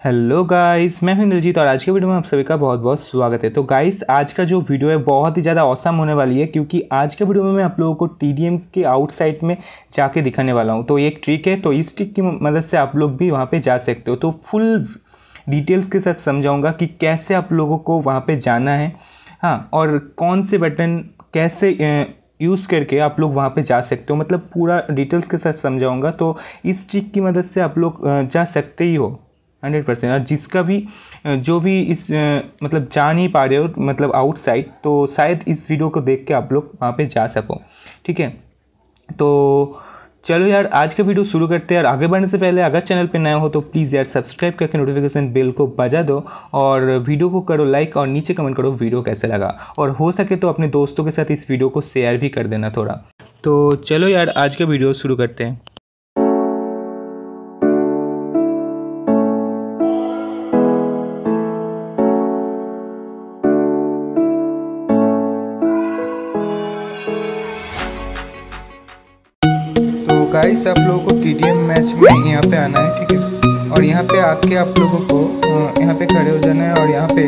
Hello guys मैं हूँ इंद्रजीत और आज के वीडियो में आप सभी का बहुत बहुत स्वागत है। तो गाइस आज का जो वीडियो है, बहुत ही ज़्यादा औसम होने वाली है, क्योंकि आज के वीडियो में मैं आप लोगों को टीडीएम के आउटसाइड में जाके दिखाने वाला हूँ। तो एक ट्रिक है तो इस ट्रिक की मदद से आप लोग भी वहाँ पर जा सकते हो। तो फुल डिटेल्स के साथ समझाऊँगा कि कैसे आप लोगों को वहाँ पर जाना है। हाँ और कौन से बटन कैसे यूज़ करके आप लोग वहाँ पे जा सकते हो। मतलब पूरा डिटेल्स के साथ समझाऊँगा तो इस ट्रिक की मदद से आप लोग जा सकते ही हो। Hundred percent. और जिसका भी जो भी इस मतलब जा नहीं पा रहे हो मतलब आउटसाइड तो शायद इस वीडियो को देख के आप लोग वहाँ पे जा सको। ठीक है? तो चलो यार, आज का वीडियो शुरू करते हैं। और आगे बढ़ने से पहले अगर चैनल पे नया हो तो प्लीज़ यार सब्सक्राइब करके नोटिफिकेशन बेल को बजा दो। और वीडियो को करो लाइक और नीचे कमेंट करो वीडियो कैसे लगा। और हो सके तो अपने दोस्तों के साथ इस वीडियो को शेयर भी कर देना थोड़ा। तो चलो यार, आज का वीडियो शुरू करते हैं। गाइस आप लोगों को टी मैच में यहाँ पे आना है ठीक है? और यहाँ पे आके आप लोगों को यहाँ पे खड़े हो जाना है और यहाँ पे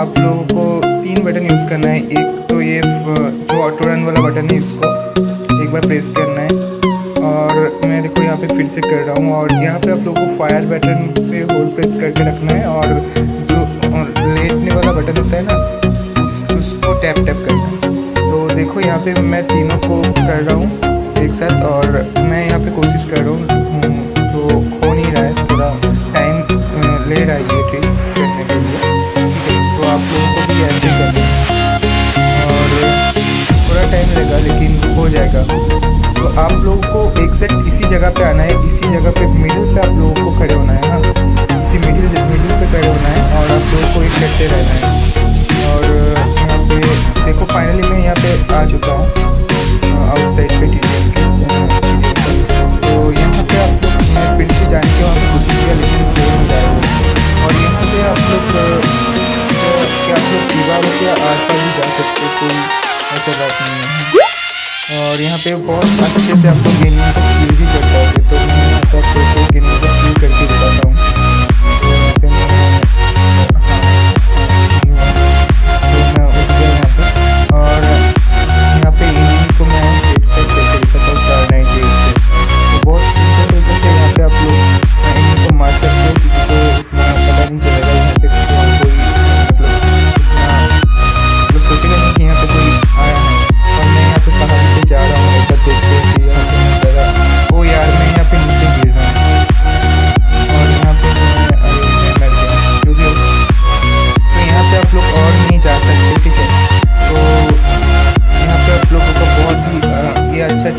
आप लोगों को तीन बटन यूज़ करना है। एक तो ये जो ऑटो रन वाला बटन है इसको एक बार प्रेस करना है। और मैं देखो यहाँ पे फिर से कर रहा हूँ और यहाँ पे आप लोगों को फायर बटन पे होल्ड प्रेस करके रखना है और जो लेटने वाला बटन होता है ना उस, उसको टैप टैप करना है। तो देखो यहाँ पे मैं तीनों को कर रहा हूँ। एक साथ और मैं यहाँ पे कोशिश कर रहा हूँ तो हो नहीं रहा है, थोड़ा टाइम ले रहा है ये ट्रिक करने के लिए। है तो आप लोगों को भी ऐसे करना और थोड़ा टाइम लगेगा लेकिन हो जाएगा। तो आप लोगों को एग्जैक्ट इसी जगह पे आना है, इसी जगह पे मिडिल पे आप लोगों को खड़े होना है हाँ। इसी मिडिल मिडिल पे खड़े होना है और आप लोगों को एक करते रहना है। आप लोग दीवारों के आस भी जा सकते, कोई ऐसा बात नहीं है। और यहाँ पे बहुत अच्छे से आपको गेमिंग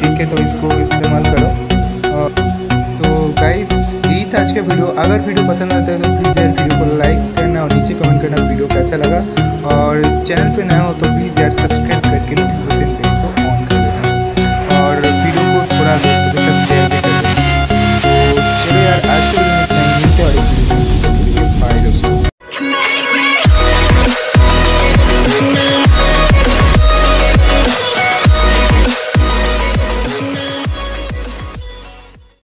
ट्रिक है तो इसको इस्तेमाल करो। तो गाइस यही था आज का वीडियो। अगर वीडियो पसंद आता है तो प्लीज़ यार वीडियो को लाइक करना और नीचे कमेंट करना, वीडियो कैसा लगा। और चैनल पे नया हो तो प्लीज़ यार सब्सक्राइब